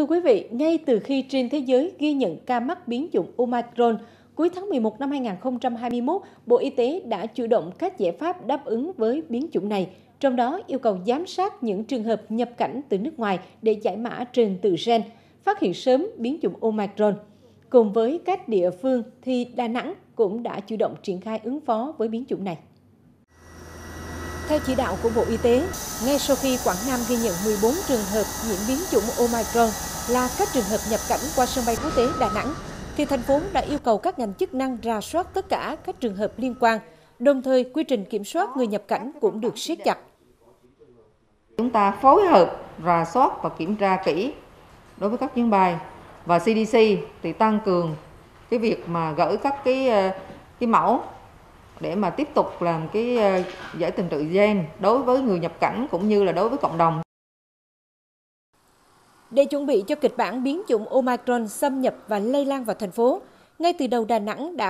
Thưa quý vị, ngay từ khi trên thế giới ghi nhận ca mắc biến chủng Omicron, cuối tháng 11 năm 2021, Bộ Y tế đã chủ động các giải pháp đáp ứng với biến chủng này, trong đó yêu cầu giám sát những trường hợp nhập cảnh từ nước ngoài để giải mã trình tự gen, phát hiện sớm biến chủng Omicron. Cùng với các địa phương thì Đà Nẵng cũng đã chủ động triển khai ứng phó với biến chủng này. Theo chỉ đạo của Bộ Y tế, ngay sau khi Quảng Nam ghi nhận 14 trường hợp nhiễm biến chủng Omicron là các trường hợp nhập cảnh qua sân bay quốc tế Đà Nẵng, thì thành phố đã yêu cầu các ngành chức năng rà soát tất cả các trường hợp liên quan, đồng thời quy trình kiểm soát người nhập cảnh cũng được siết chặt. Chúng ta phối hợp rà soát và kiểm tra kỹ đối với các chuyến bay và CDC thì tăng cường cái việc mà gửi các cái ờ, cái mẫu để mà tiếp tục làm cái ờ, giải trình tự gen đối với người nhập cảnh cũng như là đối với cộng đồng. Để chuẩn bị cho kịch bản biến chủng Omicron xâm nhập và lây lan vào thành phố, ngay từ đầu Đà Nẵng đã